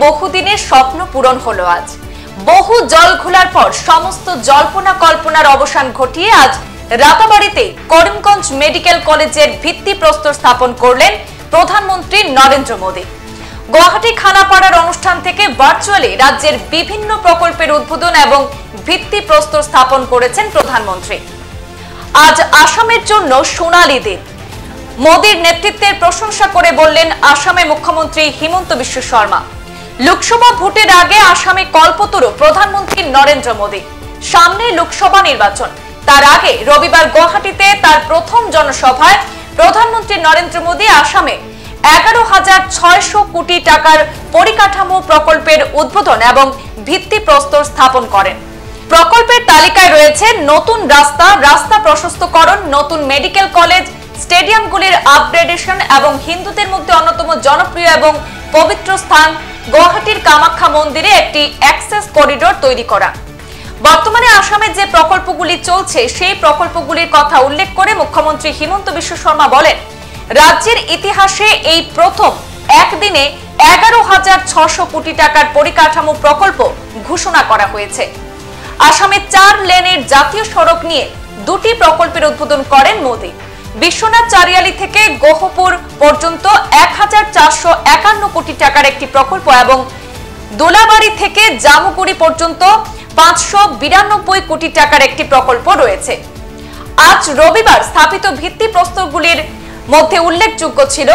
বহুদিনের স্বপ্ন পূরণ হলো আজ। বহু জল ঘোলার পর সমস্ত জল্পনা কল্পনার অবসান ঘটিয়ে আজ রাতাবাড়িতে করিমগঞ্জ মেডিকেল কলেজের ভিত্তি প্রস্তর স্থাপন করলেন প্রধানমন্ত্রী নরেন্দ্র মোদী। গুয়াহাটি খানাপাড়ার অনুষ্ঠান থেকে ভার্চুয়ালি রাজ্যের বিভিন্ন প্রকল্পের উদ্বোধন এবং ভিত্তি প্রস্তর স্থাপন করেছেন প্রধানমন্ত্রী। আজ আসামের জন্য সোনালী দিন। মোদীর নেতৃত্বের প্রশংসা করে বললেন আসামের মুখ্যমন্ত্রী হিমন্ত বিশ্ব শর্মা। লোকসভা ভোটের আগে আসামে কল্পতরু প্রধানমন্ত্রী নরেন্দ্র মোদী। সামনে লোকসভা নির্বাচন। তার আগে রবিবার গুয়াহাটিতে তার প্রথম জনসভায় প্রধানমন্ত্রী নরেন্দ্র মোদী আসামে এগারো হাজার ছয়শো কোটি টাকার পরিকাঠামো প্রকল্পের উদ্বোধন এবং ভিত্তি প্রস্তর স্থাপন করেন। প্রকল্পের তালিকায় রয়েছে নতুন রাস্তা রাস্তা প্রশস্তকরণ, নতুন মেডিকেল কলেজ, স্টেডিয়ামগুলির আপগ্রেডেশন এবং হিন্দুদের মধ্যে অন্যতম জনপ্রিয় এবং পবিত্র স্থান গুয়াহাটির কামাখ্যা মন্দিরে একটি অ্যাক্সেস করিডোর তৈরি করা। বর্তমানে আসামে যে প্রকল্পগুলি চলছে, সেই প্রকল্পগুলির কথা উল্লেখ করে মুখ্যমন্ত্রী হিমন্ত বিশ্ব শর্মা বলেন, রাজ্যের ইতিহাসে এই প্রথম একদিনে এগারো হাজার ছশো কোটি টাকার পরিকাঠামো প্রকল্প ঘোষণা করা হয়েছে। আসামে চার লেনের জাতীয় সড়ক নিয়ে দুটি প্রকল্পের উদ্বোধন করেন মোদী। বিশ্বনাথ চারিয়ালি থেকে গহপুর পর্যন্ত এক হাজার চারশো একান্ন কোটি টাকার একটি প্রকল্প এবং দোলাবাড়ি থেকে জামুকুড়ি পর্যন্ত পাঁচশো বিরানব্বই কোটি টাকার একটি প্রকল্প রয়েছে। আজ রবিবার স্থাপিত ভিত্তি প্রস্তরগুলির মধ্যে উল্লেখযোগ্য ছিল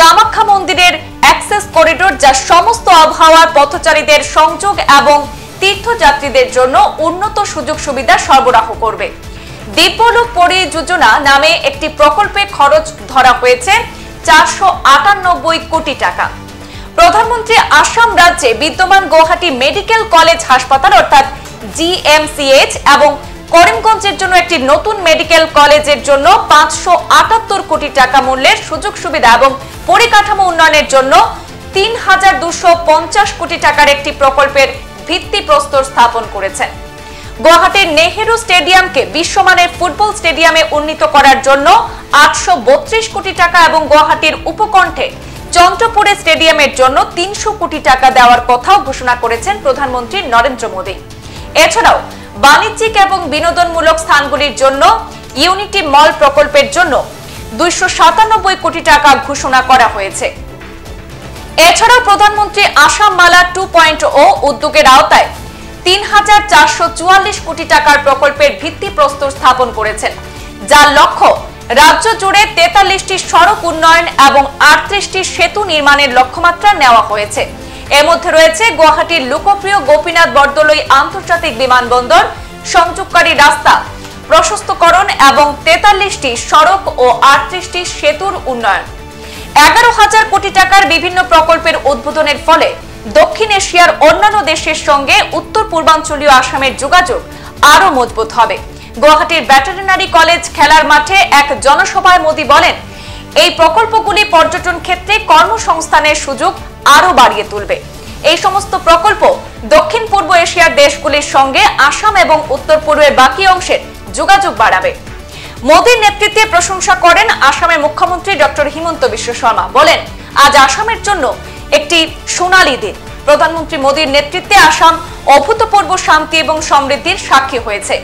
কামাখ্যা মন্দিরের অ্যাক্সেস করিডোর, যা সমস্ত আবহাওয়ার পথচারীদের সংযোগ এবং তীর্থযাত্রীদের জন্য উন্নত সুযোগ সুবিধা সরবরাহ করবে। দিব্যলোক পরিযোজনা নামে একটি প্রকল্পে খরচ ধরা হয়েছে চারশো আটানব্বই কোটি টাকা। প্রধানমন্ত্রী আসাম রাজ্যে বিদ্যমান গুয়াহাটি মেডিকেল কলেজ হাসপাতাল, অর্থাৎ জিএমসিএইচ, এবং করিমগঞ্জের জন্য একটি নতুন মেডিকেল কলেজের জন্য পাঁচশো আটাত্তর কোটি টাকা মূল্যের সুযোগ সুবিধা এবং পরিকাঠামো উন্নয়নের জন্য তিন হাজার দুশো কোটি টাকার একটি প্রকল্পের ভিত্তি প্রস্তর স্থাপন করেছেন। গুয়াহাটির নেহেরু স্টেডিয়ামকে বিশ্বমানের ফুটবল স্টেডিয়ামে উন্নীত করার জন্য আটশো কোটি টাকা এবং গুয়াহাটির উপকণ্ঠে চন্দ্রপুরে স্টেডিয়ামের জন্য তিনশো কোটি টাকা দেওয়ার কথাও ঘোষণা করেছেন প্রধানমন্ত্রী নরেন্দ্র মোদী। এছাড়াও বাণিজ্যিক এবং বিনোদনমূলক স্থানগুলির জন্য ইউনিটি মল প্রকল্পের জন্য দুইশো সাতানব্বই কোটি টাকা ঘোষণা করা হয়েছে। এছাড়াও প্রধানমন্ত্রী Asom Mala two point o উদ্যোগের আওতায় তিন হাজার চারশো চুয়াল্লিশ কোটি টাকার প্রকল্পের ভিত্তি প্রস্তর স্থাপন করেছেন, যার লক্ষ্য রাজ্য জুড়ে তেতাল্লিশটি সড়ক উন্নয়ন এবং আটত্রিশটি সেতু নির্মাণের লক্ষ্যমাত্রা নেওয়া হয়েছে। এর মধ্যে রয়েছে গুয়াহাটির লোকপ্রিয় গোপীনাথ বরদলৈ আন্তর্জাতিক বিমানবন্দর, সংযোগকারী রাস্তা, প্রশস্তকরণ এবং তেতাল্লিশটি সড়ক ও আটত্রিশটি সেতুর উন্নয়ন। এগারো হাজার কোটি টাকার বিভিন্ন প্রকল্পের উদ্বোধনের ফলে দক্ষিণ এশিয়ার অন্যান্য দেশের সঙ্গে উত্তর পূর্বাঞ্চলীয় আসামের যোগাযোগ আরও মজবুত হবে। গুয়াহাটির ভেটেরিনারি কলেজ খেলার মাঠে এক জনসভায় মোদী বলেন, এই প্রকল্পগুলি পর্যটন ক্ষেত্রে কর্মসংস্থানের সুযোগ আরও বাড়িয়ে তুলবে। এই সমস্ত প্রকল্প দক্ষিণ পূর্ব এশিয়ার দেশগুলির সঙ্গে আসাম এবং উত্তর পূর্বের বাকি অংশের যোগাযোগ বাড়াবে। মোদীর নেতৃত্বে প্রশংসা করেন আসামের মুখ্যমন্ত্রী ডক্টর হিমন্ত বিশ্ব শর্মা। বলেন, আজ আসামের জন্য একটি সোনালী দিন। প্রধানমন্ত্রী মোদীর নেতৃত্বে আসাম অভূতপূর্ব শান্তি এবং সমৃদ্ধির সাক্ষী হয়েছে।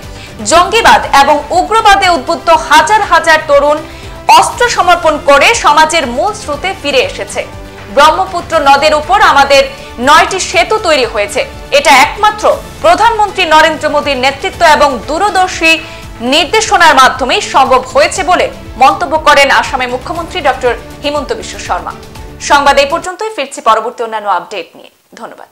জঙ্গিবাদ এবং উগ্রবাদে উদ্বুদ্ধ হাজার হাজার তরুণ অস্ত্র সমর্পণ করে সমাজের মূল স্রোতে ফিরে এসেছে। ব্রহ্মপুত্র নদের উপর আমাদের নয়টি সেতু তৈরি হয়েছে। এটা একমাত্র প্রধানমন্ত্রী নরেন্দ্র মোদীর নেতৃত্ব এবং দূরদর্শী নির্দেশনার মাধ্যমেই সম্ভব হয়েছে বলে মন্তব্য করেন আসামের মুখ্যমন্ত্রী ডক্টর হিমন্ত বিশ্ব শর্মা। সংবাদ এই পর্যন্তই ফিরছি পরবর্তী অন্যান্য আপডেট নিয়ে। ধন্যবাদ।